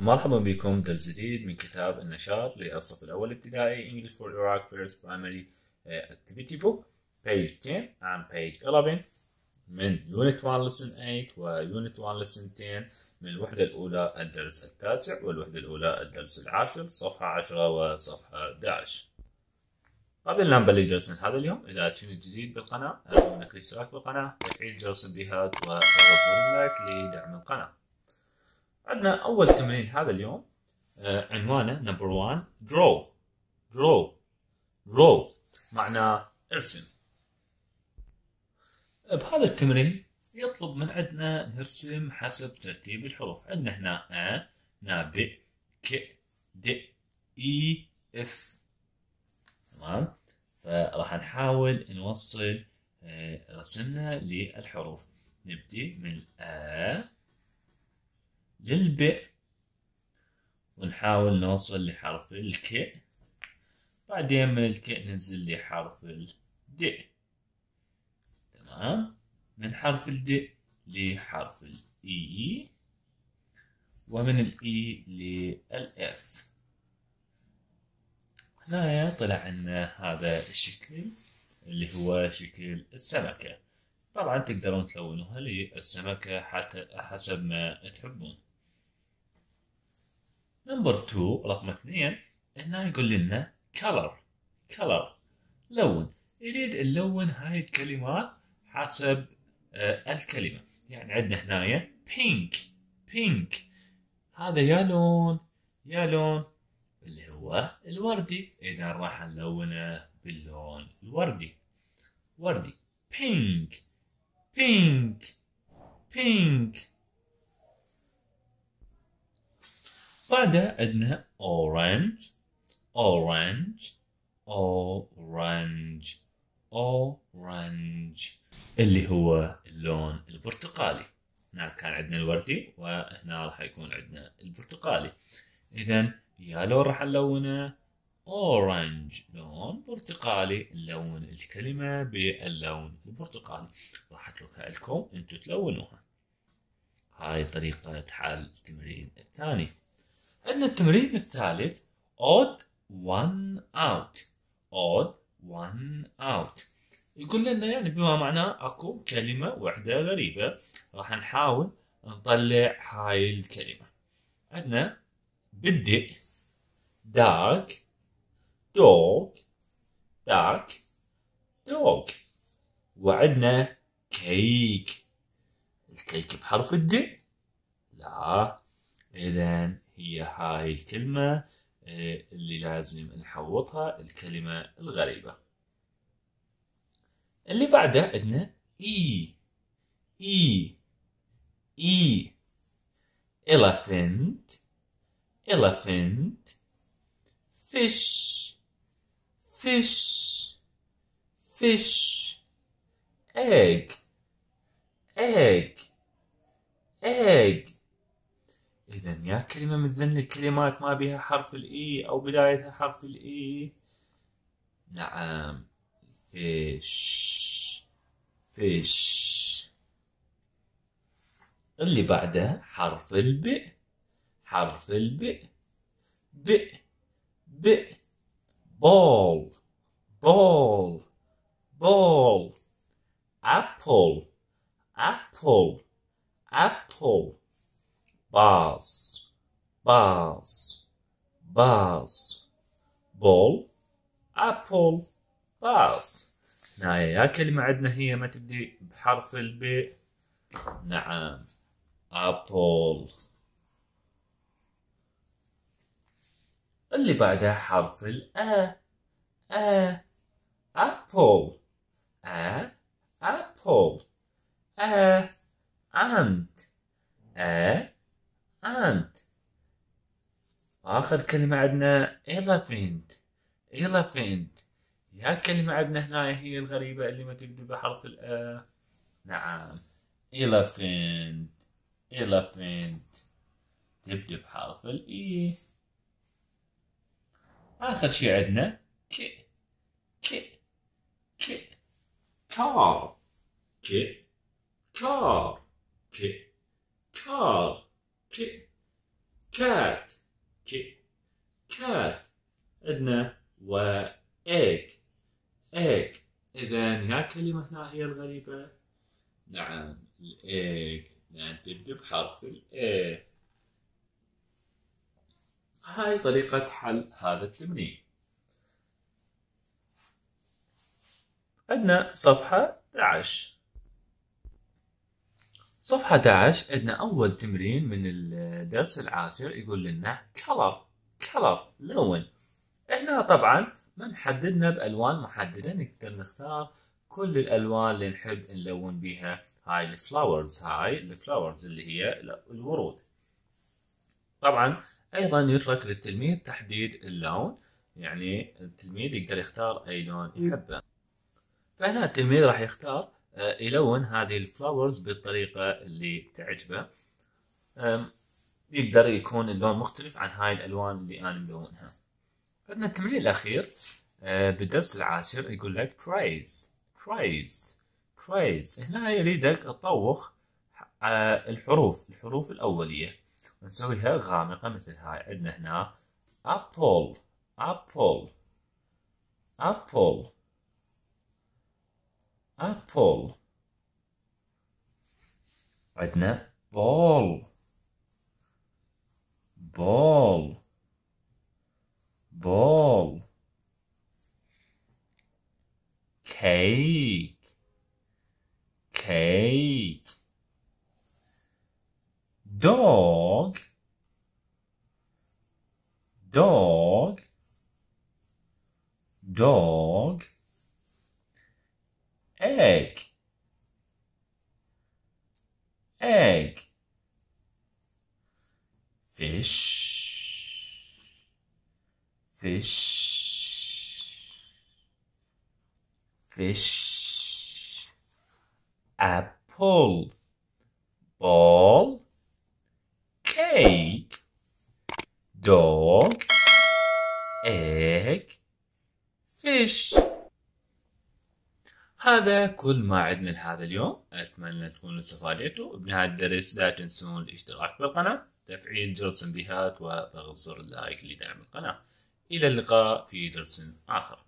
مرحبا بكم درس جديد من كتاب النشاط للصف الأول ابتدائي English for Iraq First Primary uh, Activity Book page 10 عن page 11 من Unit 1 Lesson 8 و Unit 1 Lesson 10 من الوحدة الأولى الدرس التاسع والوحدة الأولى الدرس العاشر صفحة 10 وصفحة 11 قبل لا نبلش درسنا هذا اليوم. إذا كنت جديد بالقناة أرجو منك الاشتراك بالقناة. تفعيل جرس التنبيهات وضغط زر اللايك لدعم القناة. عندنا أول تمرين هذا اليوم آه عنوانه number 1 draw. Draw. Draw. معناه ارسم. بهذا التمرين يطلب من عندنا نرسم حسب ترتيب الحروف. عندنا هنا A هنا B C D E F. تمام؟ فراح نحاول نوصل آه رسمنا للحروف. نبدي من A لل B ونحاول نوصل لحرف ال C. بعدين من ال C ننزل لحرف ال D. تمام؟ من حرف ال D لحرف ال E ومن ال E لل F هنا طلع عنا هذا الشكل اللي هو شكل السمكة. طبعا تقدرون تلونوها للسمكة حتى حسب ما تحبون. نمبر 2 رقم 2 هنا يقول لنا color color لون. يريد نلون هاي الكلمات حسب آه الكلمة. يعني عندنا هنايا pink. pink. هذا يا لون يا لون اللي هو الوردي. إذا راح نلونه باللون الوردي. وردي. pink. pink. pink. بعدها عندنا orange. orange. orange. Orange اللي هو اللون البرتقالي. هنا كان عندنا الوردي وهنا راح يكون عندنا البرتقالي. اذا يا لون راح نلونه اورنج لون برتقالي نلون الكلمة باللون البرتقالي. راح أتركها لكم أنتم تلونوها. هاي طريقة حل التمرين الثاني. عندنا التمرين الثالث odd one out. odd one out. يقول لنا يعني بما معناه أكو كلمة واحدة غريبة راح نحاول نطلع هاي الكلمة. عندنا بدي dog dog duck dog. وعندنا كيك الكيك بحرف الد لا. اذا هي هاي الكلمة. اللي لازم نحوطها الكلمة الغريبة. اللي بعده عندنا إي. إي. إي. Elephant. Elephant. Fish. Fish. Fish. Egg. Egg. Egg. إذا يا كلمة من ضمن الكلمات ما بها حرف الإي أو بدايتها حرف الإي نعم. فيش. فيش. اللي بعده حرف الب حرف الب ب. ب. بول. بول. بول. apple apple apple bus bus bus ball apple bus هاي كلمة عندنا هي ما تبدي بحرف الب. نعم apple اللي بعدها حرف الأ أ apple أ apple أ ant أ ant آخر كلمة عندنا elephant elephant يا كلمة عندنا هنا هي الغريبة اللي ما تبدأ بحرف الأ نعم. elephant elephant تبدأ بحرف الإي آخر شيء عندنا ك ك ك. car. ك car. ك car. ك cat ك cat عندنا و egg egg إذا يا كلمة هنا هي الغريبة. نعم الإيج لأن تبدأ بحرف ال E هاي طريقة حل هذا التمرين. عندنا صفحة 11 صفحة 11 عندنا أول تمرين من الدرس العاشر يقول لنا color color لون. هنا طبعا ما محددنا بألوان محددة نقدر نختار كل الألوان اللي نحب نلون بها هاي ال flowers هاي ال flowers اللي هي الورود. طبعا أيضا يترك للتلميذ تحديد اللون يعني التلميذ يقدر يختار أي لون يحبه. فهنا التلميذ راح يختار يلون هذه الفلاورز بالطريقة اللي تعجبه؟ يقدر يكون اللون مختلف عن هاي الألوان اللي أنا ملونها. عندنا التمرين الأخير آه، بالدرس العاشر يقول لك praise praise praise. هنا يريدك تطوخ آه، الحروف الحروف الأولية. ونسويها غامقة مثل هاي. عندنا هنا apple apple. apple. Right now, ball, ball, ball, cake, cake, dog, dog, dog, egg. Egg. Fish. Fish. Fish. Apple. Ball. Cake. Dog. Egg. Fish هذا كل ما عندنا لهذا اليوم. أتمنى تكونوا استفادتوا. بنهاية الدرس لا تنسون الاشتراك بالقناة تفعيل جرس التنبيهات وضغط زر اللايك لدعم القناة. إلى اللقاء في درس آخر.